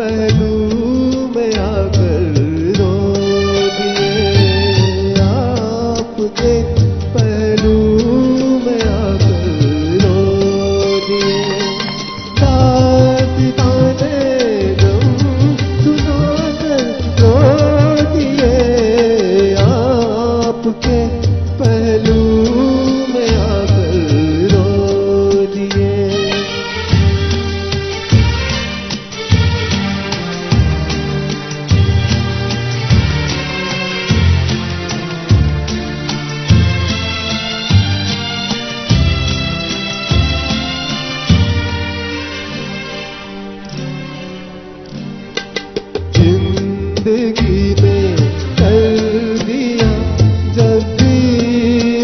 पहलू ज़िंदगी में कर दिया, जब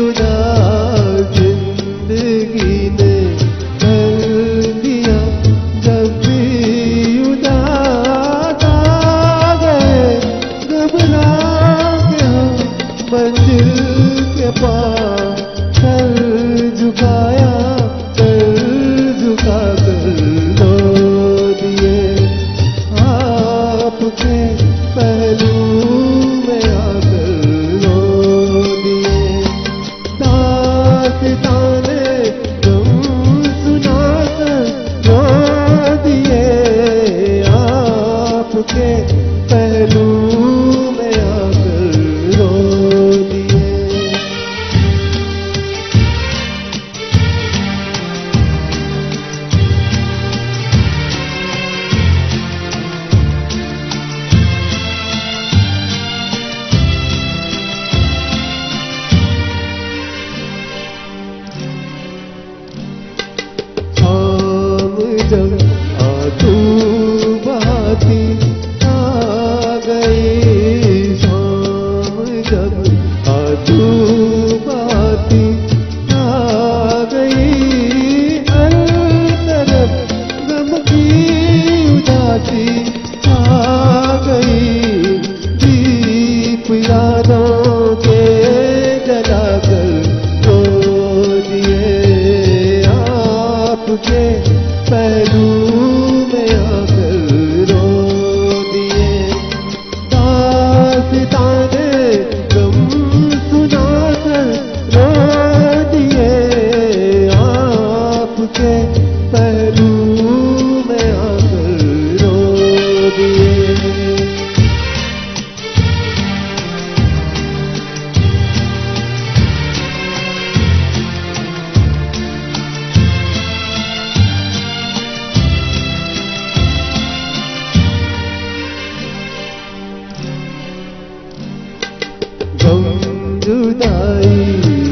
उदार ज़िंदगी ने कर दिया, जब उदार गए, घबरा गया, मंजिल के पास सर झुकाया सर झुका कर रो दिए आपके साथी आ गई। दीप यादों के जलाकर दिए आपके पैरू जुदाई।